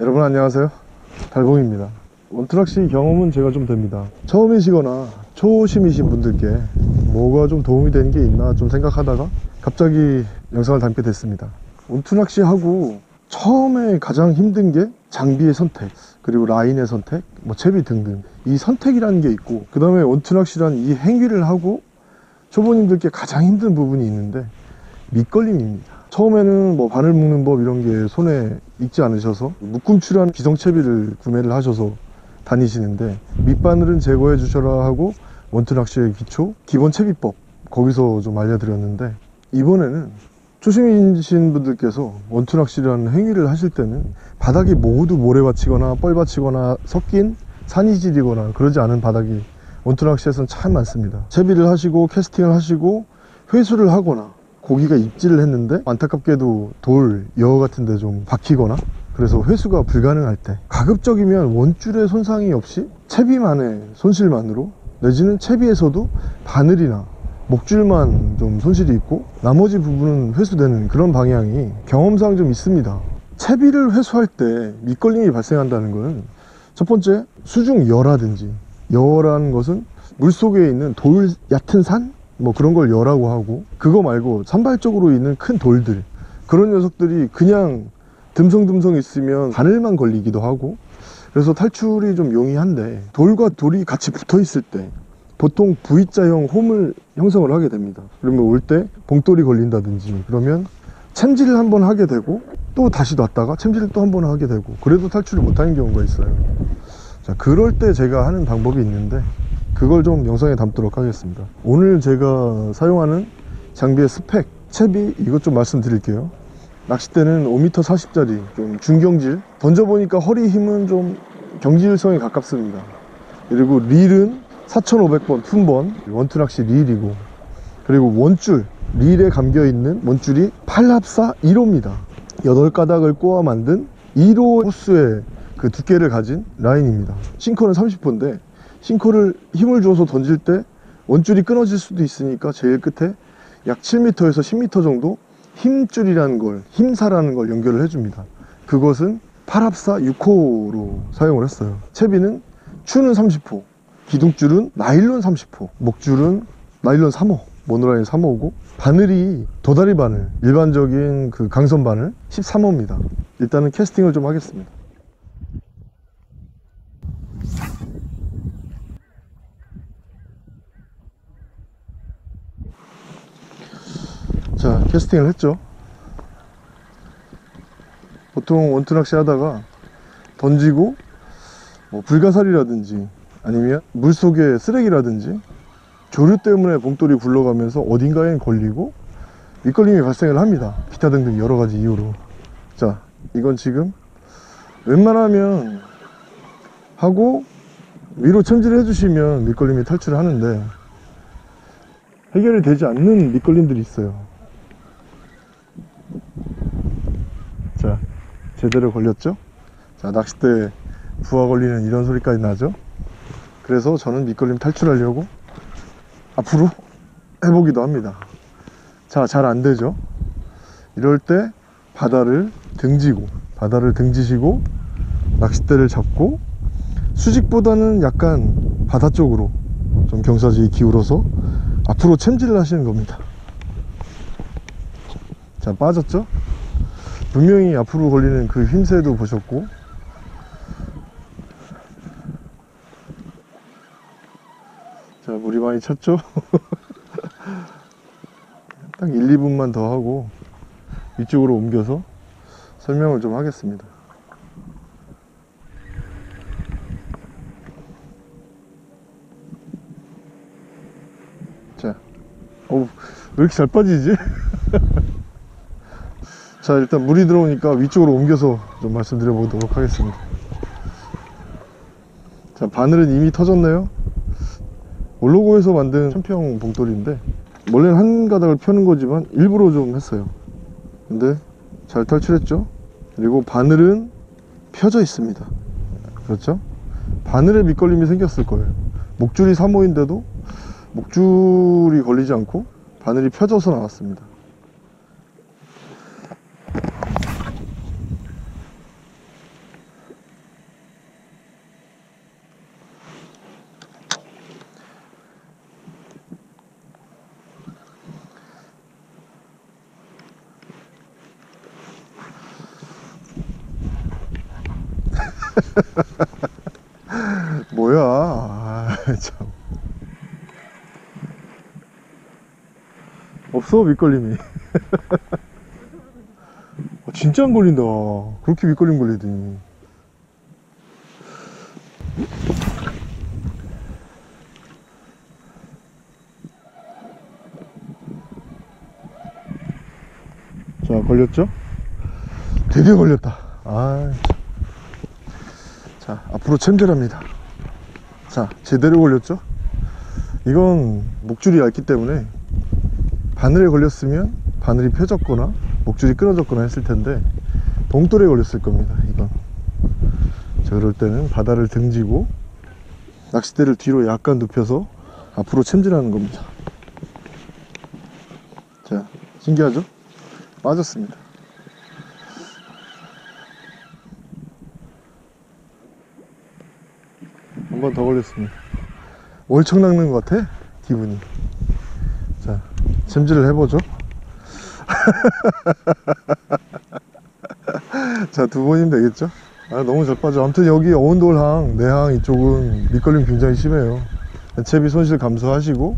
여러분 안녕하세요. 달봉입니다. 원트락시 경험은 제가 좀 됩니다. 처음이시거나 초심이신 분들께 뭐가 좀 도움이 되는 게 있나 좀 생각하다가 갑자기 영상을 담게 됐습니다. 원투낚시 하고 처음에 가장 힘든 게 장비의 선택 그리고 라인의 선택 뭐 채비 등등. 이 선택이라는 게 있고 그 다음에 원투낚시란 이 행위를 하고 초보님들께 가장 힘든 부분이 있는데 밑걸림입니다 처음에는 뭐 바늘 묶는 법 이런 게 손에 익지 않으셔서 묶음추란 기성채비를 구매를 하셔서 다니시는데 밑바늘은 제거해 주셔라 하고 원투 낚시의 기초 기본 채비법 거기서 좀 알려드렸는데 이번에는 초심이신 분들께서 원투 낚시라는 행위를 하실 때는 바닥이 모두 모래밭이거나 뻘밭이거나 섞인 사니질이거나 그러지 않은 바닥이 원투 낚시에서는 참 많습니다. 채비를 하시고 캐스팅을 하시고 회수를 하거나 고기가 입질을 했는데 안타깝게도 돌, 여 같은 데 좀 박히거나 그래서 회수가 불가능할 때 가급적이면 원줄의 손상이 없이 채비만의 손실만으로 내지는 채비에서도 바늘이나 목줄만 좀 손실이 있고 나머지 부분은 회수되는 그런 방향이 경험상 좀 있습니다. 채비를 회수할 때 밑걸림이 발생한다는 것은 첫 번째 수중 여라든지 여라는 것은 물속에 있는 돌 얕은 산 뭐 그런 걸 여라고 하고 그거 말고 산발적으로 있는 큰 돌들 그런 녀석들이 그냥 듬성듬성 있으면 바늘만 걸리기도 하고 그래서 탈출이 좀 용이한데 돌과 돌이 같이 붙어 있을 때 보통 V자형 홈을 형성을 하게 됩니다. 그러면 올 때 봉돌이 걸린다든지 그러면 챔질을 한 번 하게 되고 또 다시 놨다가 챔질을 또 한 번 하게 되고 그래도 탈출을 못하는 경우가 있어요. 자 그럴 때 제가 하는 방법이 있는데 그걸 좀 영상에 담도록 하겠습니다. 오늘 제가 사용하는 장비의 스펙 채비 이것 좀 말씀드릴게요. 낚싯대는 5m 40짜리 좀 중경질. 던져보니까 허리 힘은 좀 경질성에 가깝습니다. 그리고 릴은 4500번 품번 원투 낚시 릴이고 그리고 원줄 릴에 감겨있는 원줄이 8합사 1호입니다. 8가닥을 꼬아 만든 1호 호수의 그 두께를 가진 라인입니다. 싱커는 30호인데 싱커를 힘을 줘서 던질 때 원줄이 끊어질 수도 있으니까 제일 끝에 약 7m에서 10m 정도 힘줄이라는 걸 힘사라는 걸 연결을 해줍니다. 그것은 8합사 6호로 사용을 했어요. 채비는 추는 30호 기둥줄은 나일론 30호 목줄은 나일론 3호 모노라인 3호고 바늘이 도다리 바늘 일반적인 그 강선 바늘 13호입니다. 일단은 캐스팅을 좀 하겠습니다 자 캐스팅을 했죠. 보통 원투 낚시 하다가 던지고 뭐 불가사리라든지 아니면 물속에 쓰레기라든지 조류 때문에 봉돌이 굴러가면서 어딘가에 걸리고 밑걸림이 발생을 합니다. 기타 등등 여러가지 이유로. 자 이건 지금 웬만하면 하고 위로 첨지를 해주시면 밑걸림이 탈출을 하는데 해결이 되지 않는 밑걸림들이 있어요 자 제대로 걸렸죠? 자 낚싯대 부하 걸리는 이런 소리까지 나죠? 그래서 저는 밑걸림 탈출하려고 앞으로 해보기도 합니다. 자 잘 안되죠? 이럴 때 바다를 등지고 바다를 등지시고 낚싯대를 잡고 수직보다는 약간 바다 쪽으로 좀 경사지에 기울어서 앞으로 챔질을 하시는 겁니다. 자 빠졌죠 분명히 앞으로 걸리는 그 힘새도 보셨고. 자 물이 많이 찼죠? 딱 1, 2분만 더 하고 위쪽으로 옮겨서 설명을 좀 하겠습니다. 자, 어우, 왜 이렇게 잘 빠지지? 자, 일단 물이 들어오니까 위쪽으로 옮겨서 좀 말씀드려 보도록 하겠습니다. 자, 바늘은 이미 터졌네요. 올로고에서 만든 천평 봉돌인데, 원래는 한 가닥을 펴는 거지만 일부러 좀 했어요. 근데 잘 탈출했죠? 그리고 바늘은 펴져 있습니다. 그렇죠? 바늘에 밑걸림이 생겼을 거예요. 목줄이 3호인데도 목줄이 걸리지 않고 바늘이 펴져서 나왔습니다 뭐야? 아, 참. 없어 밑걸림이. 어, 진짜 안 걸린다. 그렇게 밑걸림 걸리더니. 자 걸렸죠? 드디어 걸렸다. 아, 참. 자 앞으로 챔질합니다 자 제대로 걸렸죠? 이건 목줄이 얇기 때문에 바늘에 걸렸으면 바늘이 펴졌거나 목줄이 끊어졌거나 했을 텐데 봉돌에 걸렸을 겁니다 이건 자 그럴 때는 바다를 등지고 낚싯대를 뒤로 약간 눕혀서 앞으로 챔질하는 겁니다 자 신기하죠? 빠졌습니다 번 더 걸렸습니다. 월척 낚는 것 같아 기분이. 자 챔질을 해보죠. 자 두 번이면 되겠죠? 아 너무 잘 빠져. 아무튼 여기 어운돌항 내항 이쪽은 밑걸림 굉장히 심해요. 채비 손실 감소하시고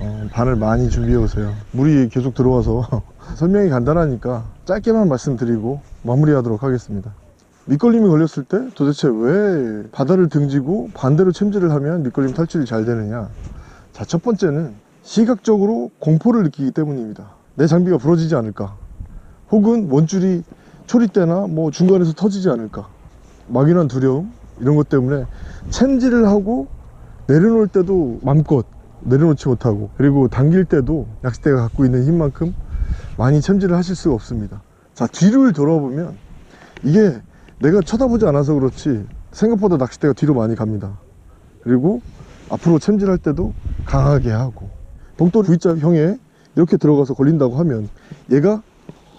어, 바늘 많이 준비해 오세요. 물이 계속 들어와서 설명이 간단하니까 짧게만 말씀드리고 마무리하도록 하겠습니다 밑걸림이 걸렸을 때 도대체 왜 바다를 등지고 반대로 챔질을 하면 밑걸림 탈출이 잘 되느냐. 자 첫 번째는 시각적으로 공포를 느끼기 때문입니다. 내 장비가 부러지지 않을까? 혹은 원줄이 초리대나 뭐 중간에서 터지지 않을까? 막연한 두려움? 이런 것 때문에 챔질을 하고 내려놓을 때도 맘껏 내려놓지 못하고 그리고 당길 때도 낚싯대가 갖고 있는 힘만큼 많이 챔질을 하실 수가 없습니다. 자 뒤를 돌아보면 이게 내가 쳐다보지 않아서 그렇지 생각보다 낚싯대가 뒤로 많이 갑니다. 그리고 앞으로 챔질할 때도 강하게 하고 봉돌 V자형에 이렇게 들어가서 걸린다고 하면 얘가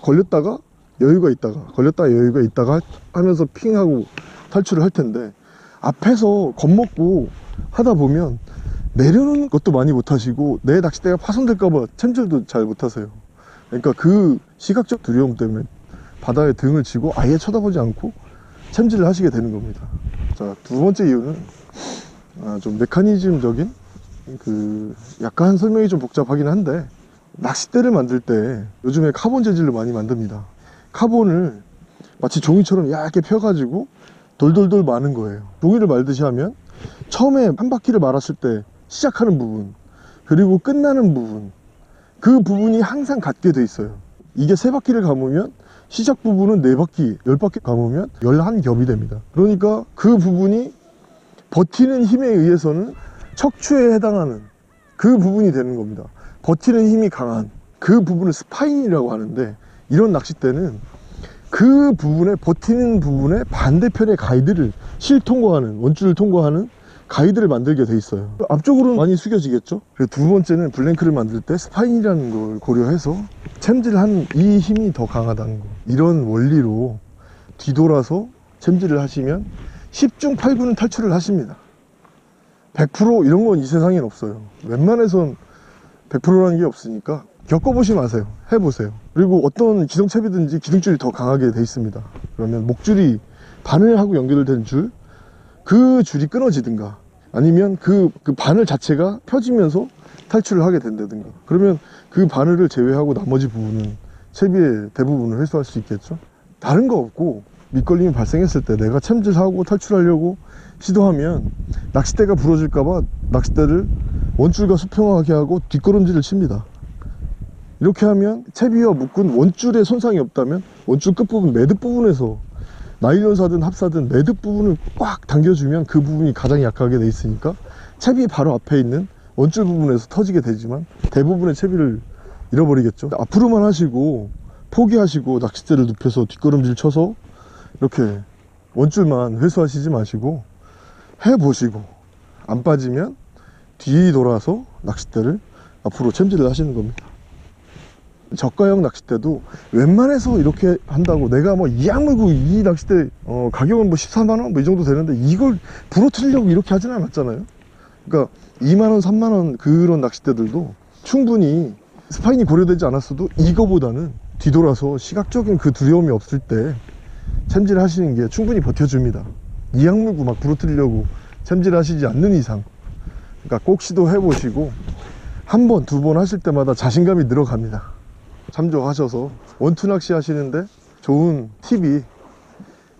걸렸다가 여유가 있다가 걸렸다가 여유가 있다가 하면서 핑하고 탈출을 할 텐데 앞에서 겁먹고 하다 보면 내려놓는 것도 많이 못하시고 내 낚싯대가 파손될까봐 챔질도 잘 못하세요. 그러니까 그 시각적 두려움 때문에 바다에 등을 치고 아예 쳐다보지 않고 챔질을 하시게 되는 겁니다. 자 두 번째 이유는 아, 좀 메커니즘적인 그 약간 설명이 좀 복잡하긴 한데 낚싯대를 만들 때 요즘에 카본 재질로 많이 만듭니다. 카본을 마치 종이처럼 얇게 펴가지고 돌돌돌 마는 거예요. 종이를 말듯이 하면 처음에 한 바퀴를 말았을 때 시작하는 부분 그리고 끝나는 부분 그 부분이 항상 같게 돼 있어요. 이게 세 바퀴를 감으면 시작 부분은 네 바퀴, 열 바퀴 감으면 열한 겹이 됩니다. 그러니까 그 부분이 버티는 힘에 의해서는 척추에 해당하는 그 부분이 되는 겁니다. 버티는 힘이 강한 그 부분을 spine이라고 하는데 이런 낚싯대는 그 부분에 버티는 부분에 반대편의 가이드를 실 통과하는 원줄을 통과하는 가이드를 만들게 돼 있어요. 앞쪽으로는 많이 숙여지겠죠? 두 번째는 blank를 만들 때 spine이라는 걸 고려해서 챔질하는 이 힘이 더 강하다는 거. 이런 원리로 뒤돌아서 챔질을 하시면 10중 8구는 탈출을 하십니다. 100% 이런 건 이 세상엔 없어요. 웬만해선 100%라는 게 없으니까 겪어보시 마세요. 해보세요. 그리고 어떤 기성채비든지 기둥줄이 더 강하게 돼 있습니다. 그러면 목줄이 바늘하고 연결된 줄 그 줄이 끊어지든가 아니면 그, 그 바늘 자체가 펴지면서 탈출을 하게 된다든가. 그러면 그 바늘을 제외하고 나머지 부분은 채비의 대부분을 회수할 수 있겠죠? 다른 거 없고 밑걸림이 발생했을 때 내가 챔질하고 탈출하려고 시도하면 낚싯대가 부러질까봐 낚싯대를 원줄과 수평하게 하고 뒷걸음질을 칩니다. 이렇게 하면 채비와 묶은 원줄에 손상이 없다면 원줄 끝부분 매듭 부분에서 나일론사든 합사든 매듭 부분을 꽉 당겨주면 그 부분이 가장 약하게 돼 있으니까 채비 바로 앞에 있는 원줄 부분에서 터지게 되지만 대부분의 채비를 잃어버리겠죠. 앞으로만 하시고 포기하시고 낚싯대를 눕혀서 뒷걸음질 쳐서 이렇게 원줄만 회수하시지 마시고 해보시고 안 빠지면 뒤 돌아서 낚싯대를 앞으로 챔질을 하시는 겁니다 저가형 낚싯대도 웬만해서 이렇게 한다고 내가 뭐 이 악 물고 이 낚싯대 어, 가격은 뭐 14만원? 뭐 이 정도 되는데 이걸 부러뜨리려고 이렇게 하진 않았잖아요. 그러니까 2만원 3만원 그런 낚싯대들도 충분히 스파인이 고려되지 않았어도 이거보다는 뒤돌아서 시각적인 그 두려움이 없을 때 챔질 하시는 게 충분히 버텨줍니다. 이 악 물고 막 부러뜨리려고 챔질 하시지 않는 이상. 그러니까 꼭 시도해 보시고 한 번, 두 번 하실 때마다 자신감이 늘어갑니다 참조하셔서 원투 낚시 하시는데 좋은 팁이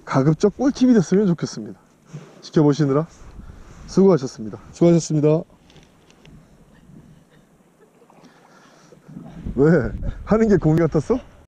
가급적 꿀팁이 됐으면 좋겠습니다 지켜보시느라 수고하셨습니다 수고하셨습니다 왜? 하는 게 공이 같았어?